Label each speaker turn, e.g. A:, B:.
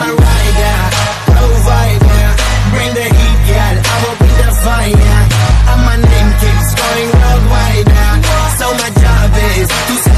A: I'm a rider, provider Bring the heat, yeah. I will bring the fire. And my name keeps going worldwide So my job is to